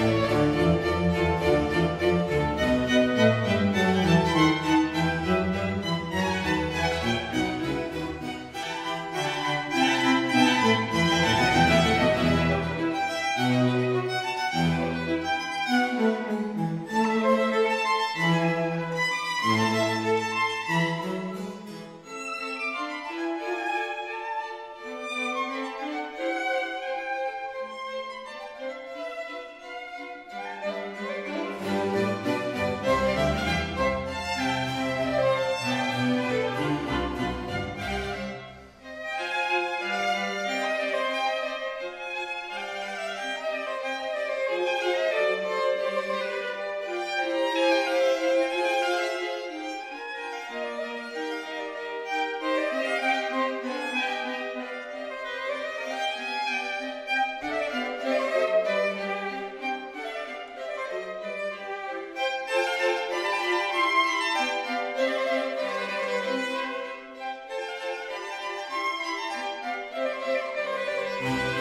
Música Música